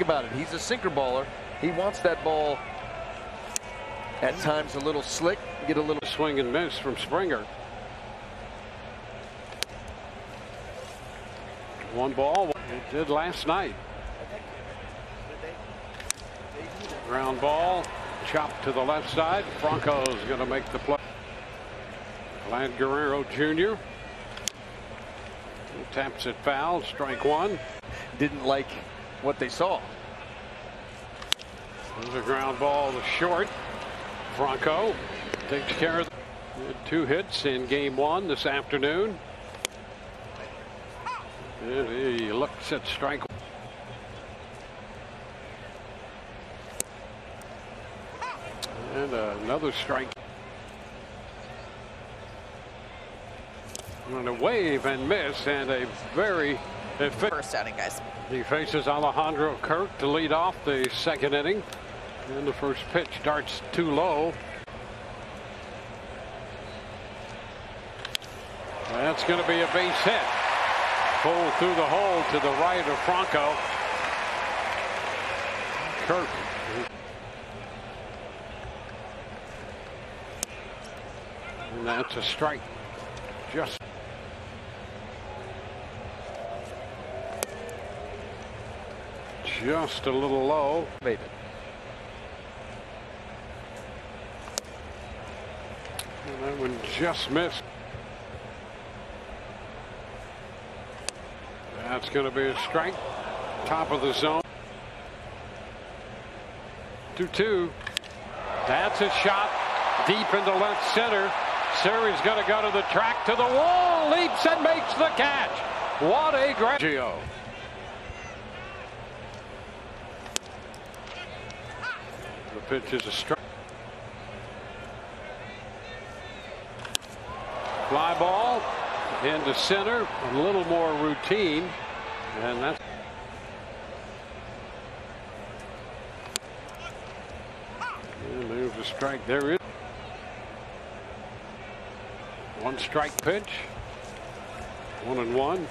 About it. He's a sinker baller. He wants that ball at times a little slick, get a little swing and miss from Springer. One ball. It did last night. Ground ball. Chopped to the left side. Franco's going to make the play. Vlad Guerrero Jr. Taps it foul. Strike one. Didn't like what they saw. There's a ground ball to short. Franco takes care of two hits in game one this afternoon. And he looks at strike. And another strike. On a wave and miss and a very first outing, guys. He faces Alejandro Kirk to lead off the second inning. And the first pitch darts too low. That's going to be a base hit. Pulled through the hole to the right of Franco. Kirk. And that's a strike. Just just a little low. It. And that one just missed. That's going to be a strike. Top of the zone. 2 2. That's a shot deep into left center. Siri's going to go to the track to the wall. Leaps and makes the catch. What a great. Gio. Pitch is a strike. Fly ball into center, a little more routine, and that's. There's a strike. There is one strike pitch. One and one.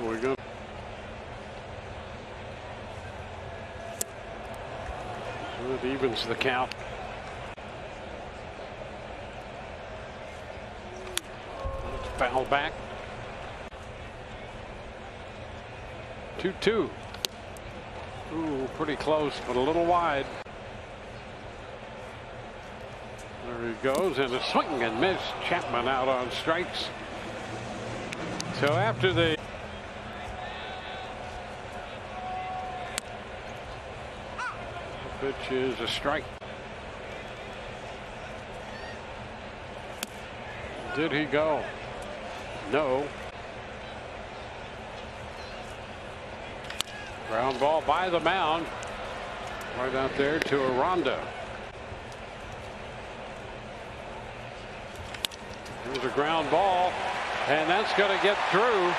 There we go. It evens the count. Foul back. 2 2. Ooh, pretty close, but a little wide. There he goes, and a swing and miss. Chapman out on strikes. So after the pitch is a strike. Did he go? No. Ground ball by the mound. Right out there to Aranda. There's a ground ball, and that's going to get through.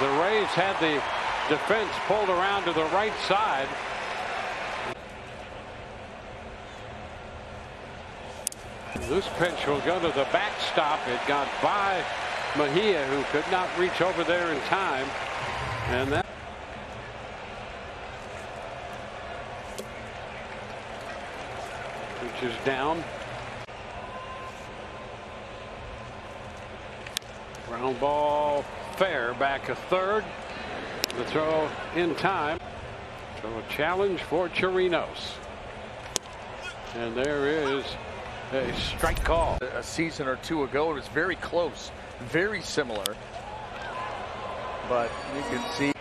The Rays had the defense pulled around to the right side. This pitch will go to the backstop. It got by Mejia, who could not reach over there in time. And that. Pitch is down. Ground ball fair back a third. The throw in time. So a challenge for Chirinos. And there is a strike call. A season or two ago, it was very close, very similar. But you can see.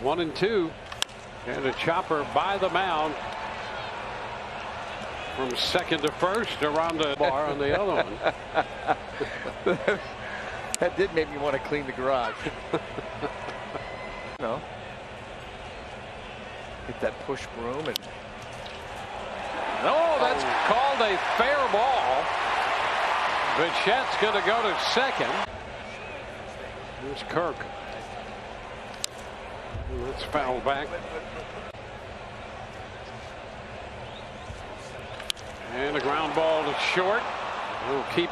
One and two. And a chopper by the mound. From second to first around the bar on the other one. that did make me want to clean the garage. no. Get that push broom and. No, that's oh. called a fair ball. Bichette's going to go to second. Here's Kirk. That's foul back. And a ground ball to short. We'll keep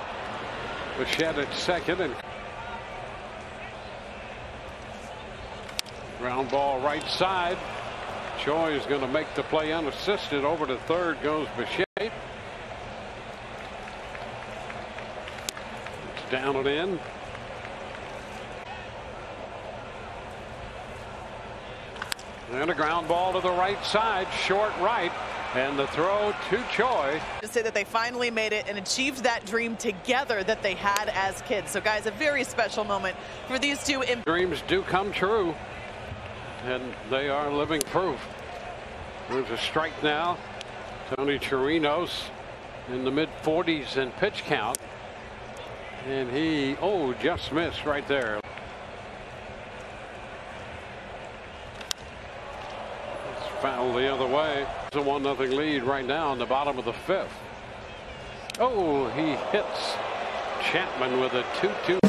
Bichette at second and ground ball right side. Choi is going to make the play unassisted. Over to third goes Bichette. It's down and in. And a ground ball to the right side, short right, and the throw to Choi. To say that they finally made it and achieved that dream together that they had as kids. So, guys, a very special moment for these two. Dreams do come true, and they are living proof. There's a strike now. Yonny Chirinos in the mid 40s in pitch count. And he, oh, just missed right there. It's foul the other way. It's a one nothing lead right now in the bottom of the fifth. Oh, he hits Chapman with a 2-2.